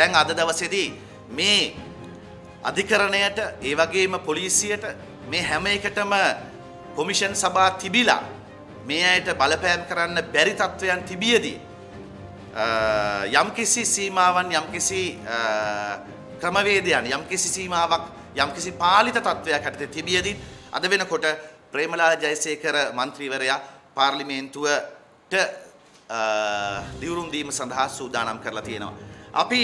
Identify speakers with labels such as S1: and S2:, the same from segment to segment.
S1: දැන් අද දවසේදී මේ අධිකරණයට ඒ වගේම පොලිසියට මේ හැම එකටම කොමිෂන් සභා තිබිලා මේ අයට බලපෑම් කරන්න බැරි තත්ත්වයන් තිබියදී යම්කිසි සීමාවන් යම්කිසි ක්‍රමවේදයන් යම්කිසි සීමාවක් යම්කිසි පාලිත තත්ත්වයක් යටතේ තිබියදී අද වෙනකොට ප්‍රේමලාල් ජයසේකර මන්ත්‍රීවරයා පාර්ලිමේන්තුවට දිවුරුම් දීම සඳහා සූදානම් කරලා තියෙනවා. අපි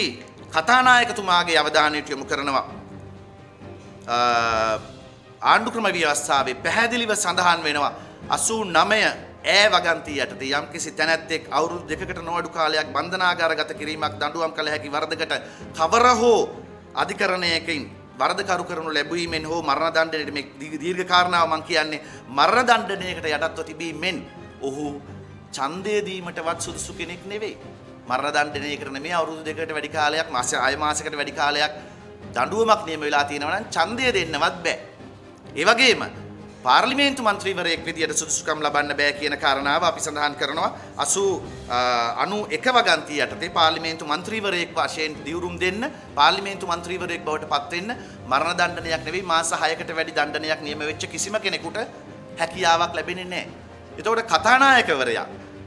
S1: කතානායකතුමාගේ අවධානයට යොමු කරනවා. ආණ්ඩුක්‍රම ව්‍යවස්ථාවේ පැහැදිලිව සඳහන් වෙනවා. අසූ නමය ඈ වගන්තී යටතේ යම්කිසි තැනැත්තෙක් අවුරුදු දෙකකට නොඅඩු කාලයක් බන්ධනාගාරගත කිරීමක් දඬුවම් කළ හැකි වරදකට කවර හෝ අධිකරණයකින් වරදකරු කරනු ලැබීමෙන් හෝ මරණ දණ්ඩනයට මේ දීර්ඝ කාරණාව මම කියන්නේ මරණ දණ්ඩනයකට යටත්ව තිබීමෙන් ඔහු ඡන්දය දීමටවත් සුදුසු කෙනෙක් නෙවෙයි. මරණ දණ්ඩනයකට නෙමෙයි අවුරුදු දෙකකට වැඩි කාලයක් මාස 6 මාසයකට වැඩි කාලයක් දඬුවමක් නියම වෙලා තියෙනවා නම් ඡන්දය දෙන්නවත් බෑ. ඒ වගේම පාර්ලිමේන්තු මන්ත්‍රීවරයෙක් විදියට සුදුසුකම් ලබන්න බෑ කියන කාරණාව අපි සඳහන් කරනවා 80 91 වගන්තිය යටතේ පාර්ලිමේන්තු මන්ත්‍රීවරයෙක් වශයෙන් දියුරුම් දෙන්න පාර්ලිමේන්තු මන්ත්‍රීවරයෙක් බවට පත් වෙන්න මරණ දණ්ඩනයක් නෙවෙයි මාස 6කට වැඩි දණ්ඩනයක් නියම වෙච්ච කිසිම කෙනෙකුට හැකියාවක් ලැබෙන්නේ නැහැ. එතකොට කතානායකවරයා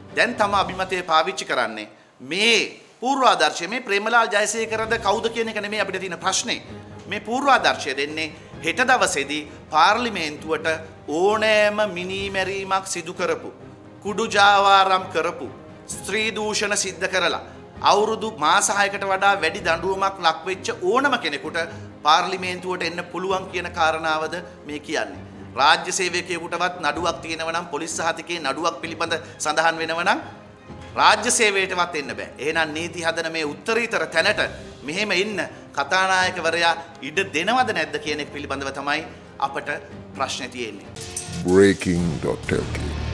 S1: දැන් තම අභිමතය පාවිච්චි කරන්නේ මේ පූර්වාදර්ශය මේ ප්‍රේමලාල් ජයසේකරද කවුද කියන එක නෙමෙයි අපිට තියෙන ප්‍රශ්නේ. මේ පූර්වාදර්ශය දෙන්නේ හෙට දවසේදී පාර්ලිමේන්තුවට ඕනෑම මිනීමැරීමක් සිදු කරපු කුඩු ජාවාරම් කරපු ස්ත්‍රී දූෂණ සිද්ධ කරලා අවුරුදු මාස 6කට වඩා වැඩි දඬුවමක් ලක්වෙච්ච ඕනම කෙනෙකුට පාර්ලිමේන්තුවට එන්න පුළුවන් කියන කාරණාවද මේ කියන්නේ. රාජ්‍ය සේවකයෙකුටවත් නඩුවක් තියෙනවා නම් පොලිස් සහතිකයේ නඩුවක් පිළිබඳ සඳහන් වෙනවා නම් රාජ්‍ය සේවයටවත් එන්න බෑ. එහෙනම් නීති හදන මේ උත්තරීතර තැනට මෙහෙම ඉන්න කතානායකවරයා ඉඩ දෙනවද නැද්ද කියන එක පිළිබඳව තමයි අපට ප්‍රශ්න තියෙන්නේ.
S2: breaking.lk